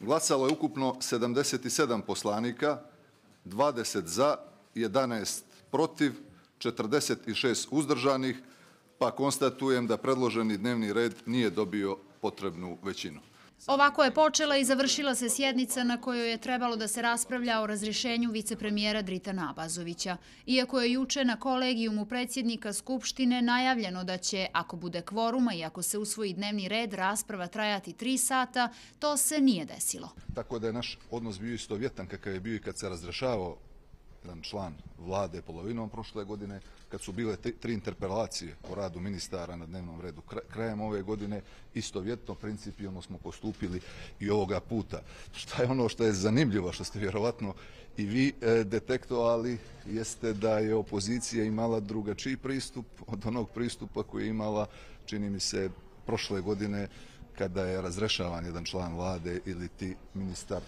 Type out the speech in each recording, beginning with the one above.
glasalo je ukupno 77 poslanika, 20 za, 11 protiv, 46 uzdržanih, pa konstatujem da predloženi dnevni red nije dobio potrebnu većinu. Ovako je počela i završila se sjednica na kojoj je trebalo da se raspravlja o razrišenju vicepremijera Drita Nabazovića. Iako je juče na kolegijumu predsjednika Skupštine najavljeno da će, ako bude kvoruma i ako se usvoji dnevni red, rasprava trajati tri sata, to se nije desilo. Tako da je naš odnos bio istovjetan kakav je bio i kad se razrešavao jedan član vlade polovinom prošle godine, kad su bile tri interpelacije o radu ministara na dnevnom redu krajem ove godine, istovjetno principijalno smo postupili i ovoga puta. Šta je ono što je zanimljivo, što ste vjerovatno i vi e, detektovali, jeste da je opozicija imala drugačiji pristup od onog pristupa koji je imala, čini mi se, prošle godine kada je razrešavan jedan član vlade ili ti ministar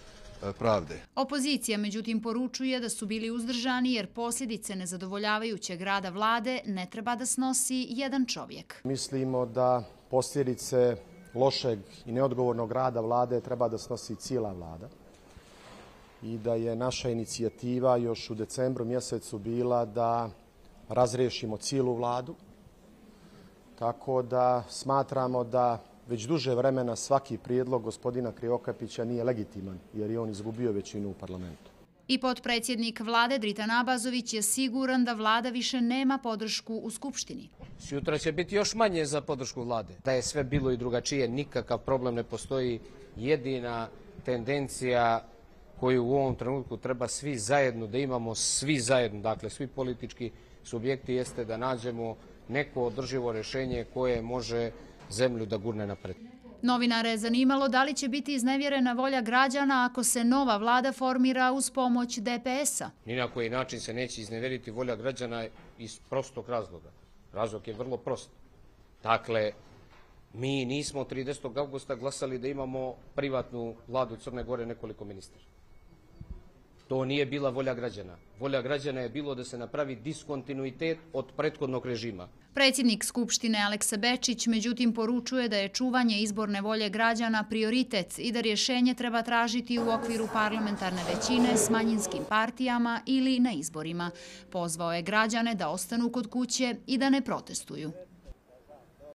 pravde. Opozicija međutim poručuje da su bili uzdržani jer posljedice nezadovoljavajućeg rada vlade ne treba da snosi jedan čovjek. Mislimo da posljedice lošeg i neodgovornog rada vlade treba da snosi cijela vlada i da je naša inicijativa još u decembru mjesecu bila da razriješimo cijelu vladu. Tako da smatramo da već duže vremena svaki prijedlog gospodina Kriokapića nije legitiman, jer je on izgubio većinu u parlamentu. I podpredsjednik vlade Drita Nabazović je siguran da vlada više nema podršku u Skupštini. Sutra će biti još manje za podršku vlade. Da je sve bilo i drugačije, nikakav problem ne postoji. Jedina tendencija koju u ovom trenutku treba svi zajedno da imamo, svi zajedno, dakle svi politički subjekti, jeste da nađemo neko održivo rešenje koje može zemlju da gurne napred. Novinare je zanimalo da li će biti iznevjerena volja građana ako se nova vlada formira uz pomoć DPS-a. Ni na koji način se neće iznevjeriti volja građana iz prostog razloga. Razlog je vrlo prost. Dakle, mi nismo 30. augusta glasali da imamo privatnu vladu Crne Gore nekoliko ministra. To nije bila volja građana. Volja građana je bilo da se napravi diskontinuitet od prethodnog režima. Predsjednik Skupštine Aleksa Bečić međutim poručuje da je čuvanje izborne volje građana prioritet i da rješenje treba tražiti u okviru parlamentarne većine s manjinskim partijama ili na izborima. Pozvao je građane da ostanu kod kuće i da ne protestuju.